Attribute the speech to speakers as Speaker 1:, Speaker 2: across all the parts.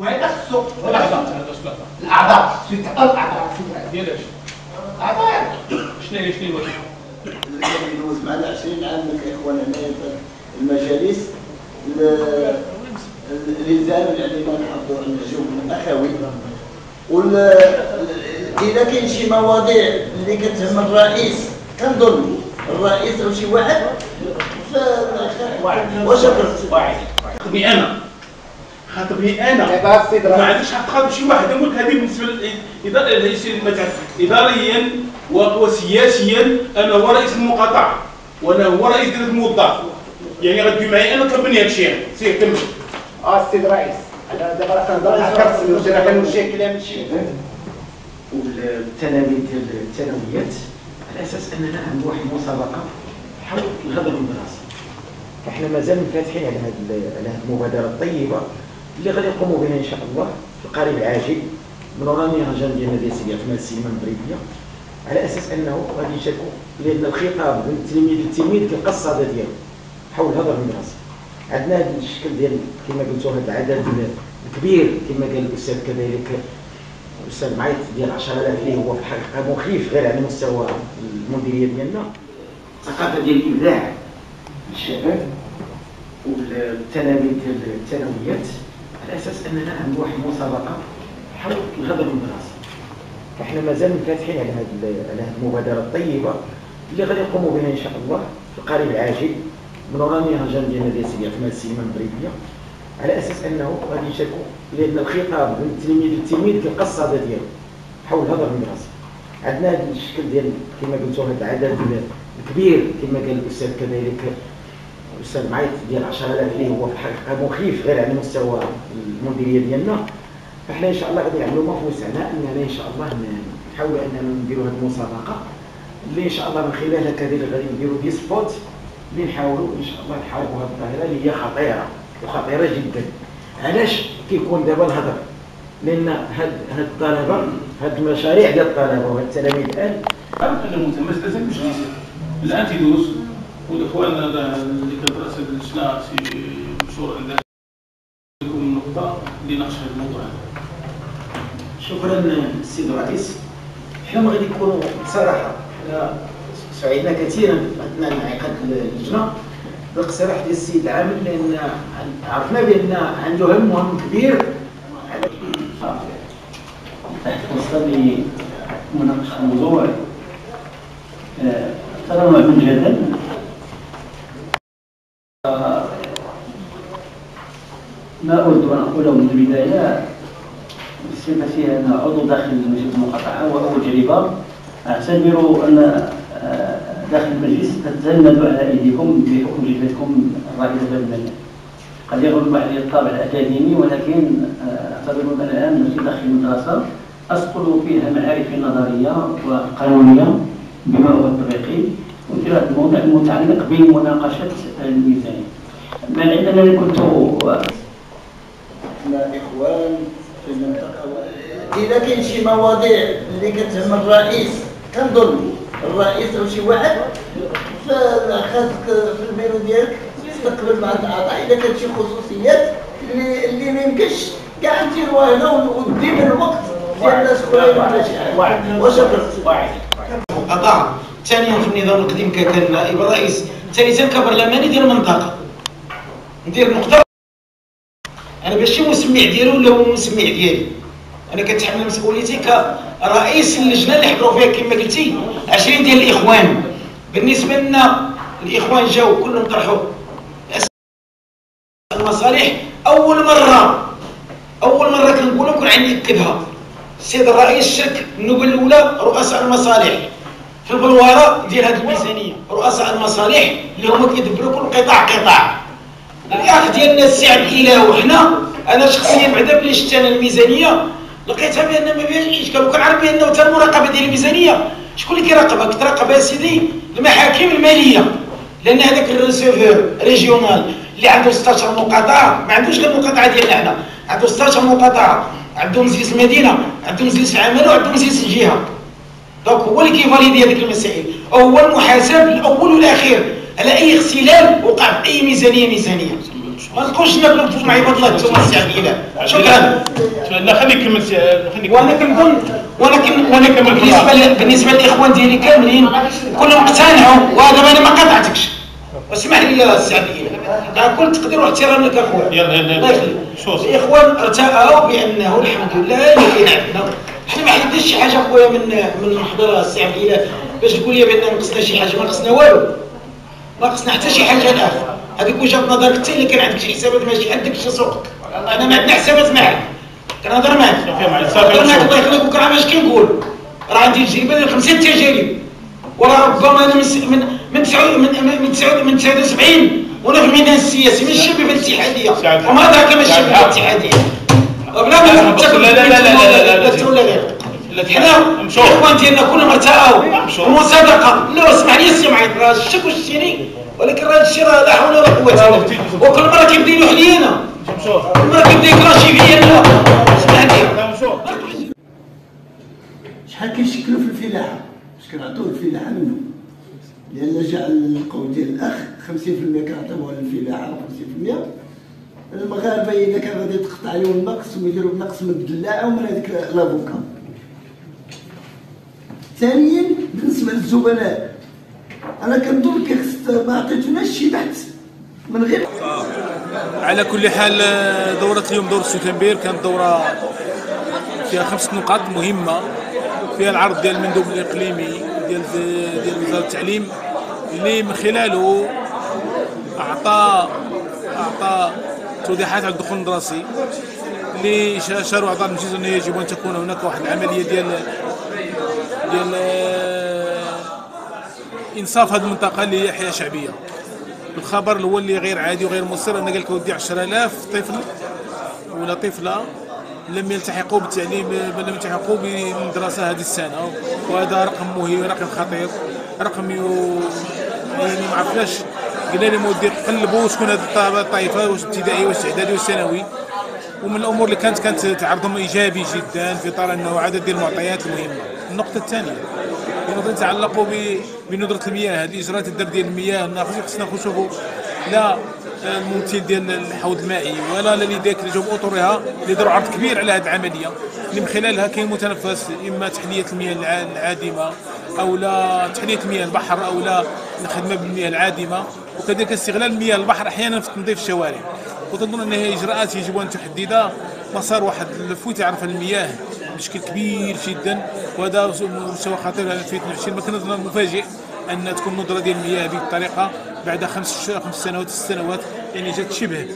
Speaker 1: وهذا السوق
Speaker 2: الاعضاء
Speaker 1: الاعضاء سيت الاعضاء سيت
Speaker 2: ديال اش
Speaker 1: الأعضاء
Speaker 2: شنو هي شنو هي الوجه
Speaker 3: اللي دوز معنا 20 عام من الاخوان هنايا في المجالس الالزام يعني ما نحضروا الجو الأخوي. وال إذا كاين شي مواضيع اللي كتهم الرئيس كنظن الرئيس أو شي واحد ف- وشكرا
Speaker 2: واحد. أنا. خاطبني
Speaker 1: أنا.
Speaker 2: ما عنديش حق شي واحد نقول لك هذه بالنسبة اداريا وسياسيا أنا هو رئيس المقاطعة وأنا هو رئيس ديال الموظف. يعني غدوي معايا أنا طلب مني هادشي سير كمل.
Speaker 1: آه السيد رئيس أنا دابا راه كنهضر على كرسي وجا كنوجه كلام شي
Speaker 4: والتلاميذ ديال الثانويات على أساس أننا عند واحد المسابقة حول الغداء المدرسي فاحنا مازال فاتحين على هذه على هذه المبادرة الطيبة. اللي غادي يقوموا بها إن شاء الله في القريب العاجل. من المهرجان ديالنا ديال سيدي عثمان السينما المغربيه على أساس أنه غادي يشاركوا لأن الخطاب بين التلميذ للتلميذ كيبقى الصدى ديالو حول الهضره المدرسي عندنا هذا الشكل ديال كما قلتوا هذا العدد الكبير. كما قال الأستاذ كذلك الأستاذ معيط ديال 10000 اللي هو في الحقيقة مخيف غير على مستوى المديرية ديالنا. الثقافة ديال الإبداع للشباب والتلاميذ ديال الثانويات. على أساس أننا عند واحد المسابقه حول الغداء المدرسي فإحنا مازال فاتحين على هذه على هذه المبادرة الطيبة اللي غادي يقوموا بها إن شاء الله في القريب العاجل. من وراء المهرجان ديالنا ديال سيدي عثمان السينما المغربيه على أساس أنه غادي يشاركوا لأن الخطاب بين التلميذ للتلميذ كيبقى الصدى ديالو حول الهضره المدرسي عندنا هذا الشكل ديال كما قلتوا هذا العدد الكبير كما قال الأستاذ كذلك الأستاذ معيط ديال 10000 اللي هو في الحقيقة مخيف غير على مستوى المديرية ديالنا. فإحنا إن شاء الله غادي نعملوا ما في وسعنا اننا إن شاء الله نحاولوا اننا نديروا هذه المسابقة. اللي إن شاء الله من خلالها كذلك غادي نديروا دي سبوت اللي نحاولوا إن شاء الله نحاربوا هذه الظاهرة اللي هي خطيرة. وخطيرة جدا. علاش كيكون دابا الهدر لأن هاد هاد الطلبة هاد المشاريع ديال الطلبة وهاد التلاميذ الآن.
Speaker 2: أنا متمسك لازم مش ديزل الآن تيدوز. والاخوان اللي كتراس اللجنه في مشروع عندنا. لكم النقطه اللي ناقش هذا الموضوع هذا.
Speaker 4: شكرا السيد الرئيس. إحنا ما غادي نكونوا بصراحة إحنا سعدنا كثيرا اثناء انعقاد اللجنة. باقتراح ديال السيد العامل لأن عرفنا بأن عنده هم مهم كبير.
Speaker 5: تحت فرصة لمناقشة الموضوع آه، تنوع من آه، ما أود أن أقوله من البداية بصفتي أنا عضو داخل مجلس المقاطعة وأول جريبة. أعتبر أن آه، داخل المجلس تتزند على أيديكم بحكم جريبتكم الرائدة بالمال قد يغلب علي الطابع الأكاديمي ولكن آه، أعتبر أن الآن داخل المدرسة أسقط فيها معارفي نظرية وقانونية بما هو التطبيقي هذا الموضوع المتعلق بمناقشة الميزانية ما عندنا كنت
Speaker 3: إحنا إخوان في المنطقة إذا كاين شي مواضيع اللي كتهم الرئيس كنظن الرئيس أو شي واحد فخاصك في البيرو ديالك تستقبل مع الأعضاء. إذا كانت شي خصوصيات اللي اللي ما يمكنش كاع نديروها هنا وندي من الوقت ديال الناس اخرين ولا شي حاجة. وشكرا.
Speaker 4: مقاطعة ثانيا في النظام القديم كان نائب الرئيس. ثالثا كبرلماني ديال المنطقة ندير نقطة أنا ماشي مسمع ديالو ولا هو مسمع ديالي؟ أنا كنتحمل مسؤوليتي كرئيس اللجنة اللي حضروا فيها كما قلتي 20 ديال الإخوان. بالنسبة لنا الإخوان جاو كلهم طرحوا. المصالح. أول مرة أول مرة كنقولها كون عندي نأكدها السيد الرئيس شرك النوبة الأولى رؤساء المصالح. في البلوارة ديال هذه الميزانية رؤساء المصالح اللي هما كيدبروا كل قطاع قطاع. الأخ ديالنا السي عبد الإله وحنا أنا شخصيا بعدا ملي شفت أنا الميزانية لقيتها بأن ما فيهاش إشكال وكنعرف بأنه حتى المراقبة ديال الميزانية شكون اللي كيراقبها؟ كتراقبها سيدي المحاكم المالية. لأن هذاك ال receveur régional اللي عنده 16 مقاطعة ما عندوش غير المقاطعة ديالنا حنا عنده 16 مقاطعة عنده مجلس مدينة عنده مجلس عمالة وعنده مجلس الجهة donc هو اللي كي valider هذيك المسائل. هو المحاسب الأول والأخير. على أي اختلال وقع في أي ميزانية ميزانية. ما تكونش بجوج مع عباد الله أنتم السعدية. شكرا.
Speaker 2: لا خليك كمل خليك
Speaker 4: وأنا كنظن ولكن ولكن بالنسبة بالنسبة للإخوان ديالي كاملين كلهم اقتنعوا ودابا أنا ما قطعتكش اسمح لي يا السعدية. مع كل تقدير واحترام لك أخويا.
Speaker 2: يلا، يلا،
Speaker 4: الله يخليك.
Speaker 2: شوف.
Speaker 4: الإخوان ارتأوا بأنه الحمد لله اللي كاين عندنا حنا ما حيدناش شي حاجة اخويا من من المحضره السعديه باش تقول لي بأن نقصنا شي حاجة ما نقصنا والو. ما نقصنا حتى شي حاجة أخرى هذيك وجهة نظرك انت اللي كان عندك شي حسابات ماشي عندك شي سوق. أنا ما عندنا حسابات معك كنهضر معك
Speaker 2: صافي معليش،
Speaker 4: نهضر
Speaker 2: صافي،
Speaker 4: معك
Speaker 2: شوف.
Speaker 4: الله يخليك وكره باش كنقول. راه عندي تجربة ديال خمسة تجارب. وراه ربما أنا من من من تسعود من من من تسعود من 79 وأنا في الميدان السياسي من الشباب
Speaker 2: الاتحادية.
Speaker 4: وما ذاك من الشباب
Speaker 2: سعد.
Speaker 4: الاتحادية. ما
Speaker 2: لا، لا، لا، لا، لا، لا، لا، لا،
Speaker 4: لا
Speaker 2: لا،
Speaker 4: حنا. الاخوان ديالنا كلهم ارتأوا
Speaker 2: مشوق.
Speaker 4: المصادقه لا اسمع لي السي معيط راه الشك والشيري ولكن راه الشيء راه لا حول ولا قوه الا بالله وكل مره كيبدا يلوح لي أنا
Speaker 2: شوف
Speaker 4: كل مره كيبدا يكلاشي فيا أنا اسمع لي
Speaker 2: شوف
Speaker 3: شحال كيشكلوا في الفلاحه باش كنعطيو الفلاحه منه لأن جعل القول ديال الاخ 50% كنعطيوها للفلاحه و50% المغاربة إذا كان غادي تقطع عليهم النقص ويديروا النقص من الدلاعه ومن هذيك لافوكا. ثانيا بالنسبة للزبناء أنا كنظن كيخص ما عطيتوناش شي بحث من غير
Speaker 6: على كل حال دورة اليوم دورة سوتنبير كانت دورة فيها خمس نقاط مهمة فيها العرض ديال المندوب الإقليمي ديال ديال وزارة التعليم اللي من خلاله أعطى أعطى توضيحات على الدخول الدراسي اللي شا- شاروا أعضاء المجلس أنه يجب أن تكون هناك واحد العملية ديال ديال آه، إنصاف هذه المنطقة اللي هي حياة شعبية. الخبر اللي هو اللي غير عادي وغير مصر أن قال لك ودي 10000 طفل ولا طفلة لم يلتحقوا بالتعليم لم يلتحقوا بالدراسه هذه السنة. وهذا رقم مهم رقم خطير رقم يو يعني ما عرفناش قلنا لي مودي قلبوا شكون هذه الط- الطائفة واش ابتدائي واش اعدادي واش ثانوي ومن الأمور اللي كانت كانت تعرضهم إيجابي جدا في إطار إنه عدد ديال المعطيات المهمة. النقطة الثانية النقطه يتعلق ب- بندره المياه هذه الاجراءات الدر ديال المياه خصنا نشوفوا لا الممثل ديال الحوض المائي ولا داك اللي جاوا باطورها اللي داروا عرض كبير على هذه العملية. اللي من خلالها كاين متنفس إما تحليه المياه الع- العادمة أو لا تحليه مياه البحر أو لا الخدمة بالمياه العادمة. وكذلك استغلال مياه البحر أحيانا في تنظيف الشوارع. وتظن أنها إجراءات يجب أن تحدد مسار واحد الفوت يعرف المياه بشكل كبير جدا. وهذا مستوى خطير في 2020 ما كنا مفاجئ أن تكون ندره ديال المياه بهذه الطريقة بعد خمس خمس سنوات ست سنوات. يعني جات شبه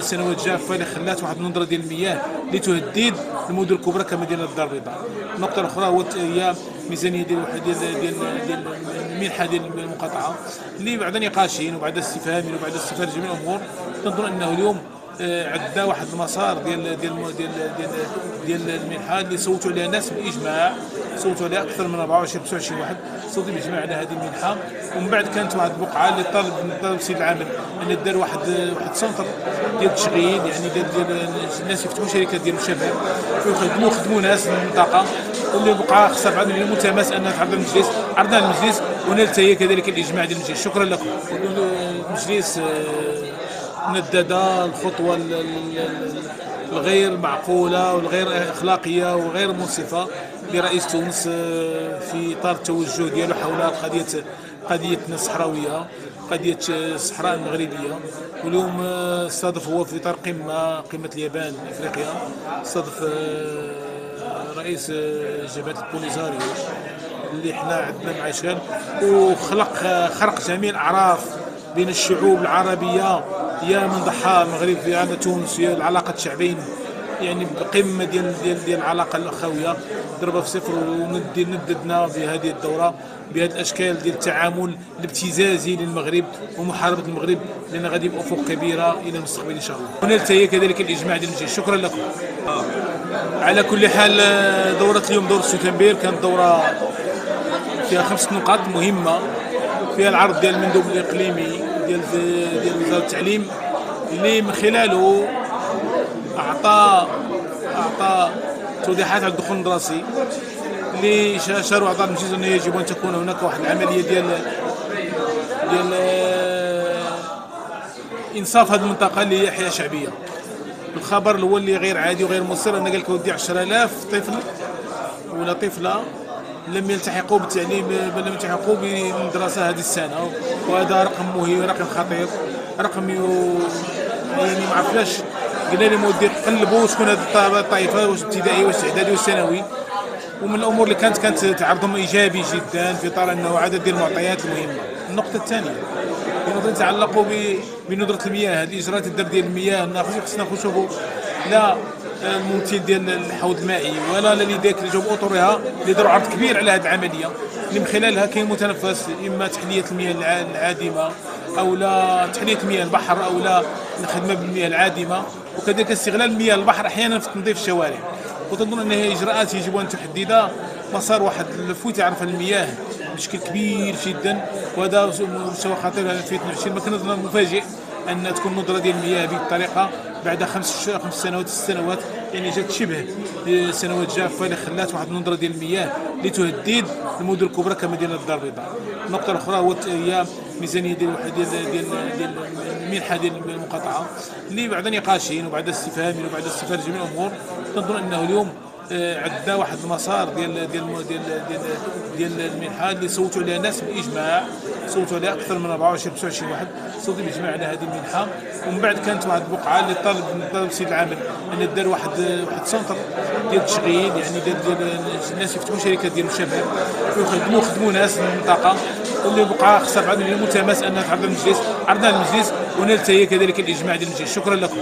Speaker 6: سنوات جافة اللي خلات واحد الندره ديال المياه لتهدد المدن الكبرى كمدينة الدار البيضاء. النقطة الأخرى هي ميزانية ديال ديال ديال ديال المنحة ديال المقاطعة اللي بعد نقاشين وبعد استفهام وبعد استفهام جميع الأمور. تنظن أنه اليوم آه، عندنا واحد المسار ديال ديال ديال ديال, ديال المنحة اللي صوتوا عليها الناس بالاجماع صوتوا عليها أكثر من 24 25 واحد صوتوا بالاجماع على هذه المنحة. ومن بعد كانت واحد البقعة اللي طالب من طالب السيد العامل أن دار واحد واحد سنتر ديال التشغيل يعني ديال ديال الناس يفتحوا شركات ديال الشباب ويخدموا يخدموا ناس من المنطقة. واللي بقى خصها بعد من المتماس انها تعرض المجلس عرضنا المجلس ونالت هي كذلك الاجماع ديال المجلس. شكرا لكم. المجلس آه، ندد الخطوة ال- ال- ال- الغير معقولة والغير أخلاقية والغير منصفة لرئيس تونس آه، في إطار التوجه ديالو حول قضية قضيتنا الصحراوية قضية الصحراء المغربية. واليوم آه، استضاف هو في إطار قمة قمة اليابان إفريقيا. استضاف آه، رئيس جبهة البوليزاريو اللي إحنا عندنا مع وخلق خرق جميع الأعراف بين الشعوب العربية يا من ضحى المغرب يا تونس يا العلاقة الشعبين يعني بقمة ديال ديال ديال العلاقة الأخوية. ضربه في صفر ونددنا بهذه الدورة بهذه الأشكال ديال التعامل الابتزازي للمغرب ومحاربة المغرب لأن غادي بافق كبيرة إلى المستقبل إن شاء الله. ونالت هي كذلك الاجماع ديال المجلس شكرا لكم. على كل حال دورة اليوم دورة سوتنبير كانت دورة فيها خمس نقاط مهمة فيها العرض ديال المندوب الإقليمي ديال ديال وزارة التعليم اللي من خلاله أعطى أعطى توضيحات على الدخول الدراسي اللي شا- شاروا أعضاء المجلس أنه يجب أن تكون هناك واحد العملية ديال ديال آه، إنصاف هذه المنطقة اللي هي حياة شعبية. الخبر الأول اللي غير عادي وغير مصر أن قال لك ودي 10000 طفل ولا طفلة لم يلتحقوا بالتعليم لم يلتحقوا بالمدرسة هذه السنة. وهذا رقم مهم رقم خطير رقم يعني ما عرفناش قلنا لهم ودي قلبوا شكون هذه الطائفة واش ابتدائي واش اعدادي واش ثانوي ومن الأمور اللي كانت كانت تعرضهم إيجابي جدا في اطار إنه عدد ديال المعطيات المهمة. النقطة الثانية النقطه يتعلق بندره المياه. هذه الاجراءات الدر ديال المياه. خصنا نشوفوا لا الممثل ديال الحوض المائي ولا لذلك اللي جاوا باطرها اللي داروا عرض كبير على هذه العملية. اللي من خلالها كاين متنفس إما تحلية المياه العادمة أو لا تحلية مياه البحر أو لا الخدمه بالمياه العادمة. وكذلك استغلال مياه البحر أحيانا في تنظيف الشوارع. وتظن انها إجراءات يجب أن تحدد مسار واحد الفوت يعرف المياه بشكل كبير جدا وهذا مستوى خطير في 2020 ما كان مفاجئ أن تكون ندره ديال المياه بهذه الطريقة بعد خمس خمس سنوات ست سنوات يعني جات شبه سنوات جافة اللي خلات واحد النظرة ديال المياه لتهدد المدن الكبرى كمدينة الدار البيضاء. النقطة الأخرى هي ميزانية ديال ديال ديال ديال المنحة ديال المقاطعة اللي بعد نقاشين وبعد استفهام وبعد استفهام جميع الأمور تنظن أنه اليوم آه، عندنا واحد المسار ديال ديال ديال ديال, ديال المنحة اللي صوتوا عليها الناس بالاجماع صوتوا عليها أكثر من 24 25 واحد صوتوا بالاجماع على هذه المنحة. ومن بعد كانت واحد البقعة اللي طالب من طلب السيد العامل أن دار واحد واحد سنتر ديال التشغيل يعني ديال ديال الناس يفتحوا شركات ديال الشباب ويخدموا خدموا ناس من المنطقة. واللي بقى خصها بعد المتماس انها تعرض المجلس عرضنا المجلس ونالت هي كذلك الاجماع ديال المجلس. شكرا لكم.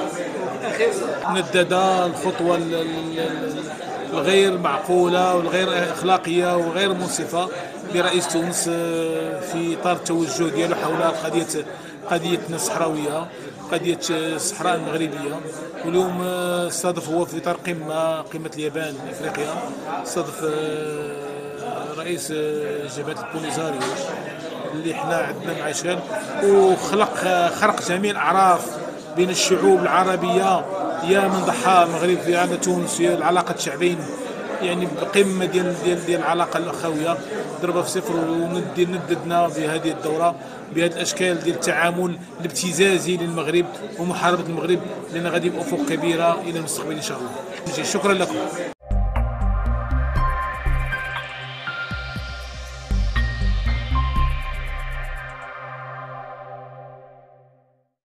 Speaker 6: ندد الخطوة الغير معقولة والغير أخلاقية وغير منصفة لرئيس تونس آه، في إطار التوجه ديالو حول قضيه قضيتنا الصحراوية قضية الصحراء المغربية. واليوم آه، استضف هو في إطار قمه قمة اليابان إفريقيا. استضف آه، رئيس جبهة البوليزاريو اللي إحنا عندنا مع شان وخلق خرق جميع الأعراف بين الشعوب العربية يا من ضحى المغرب في عند تونس يا العلاقة الشعبين يعني بقمة ديال ديال ديال العلاقة الأخوية. ضربة في صفر ونددنا بهذه الدورة بهذه الأشكال ديال التعامل الابتزازي للمغرب ومحاربة المغرب لأن غادي بافق كبيرة إلى المستقبل إن شاء الله. شكرا لكم.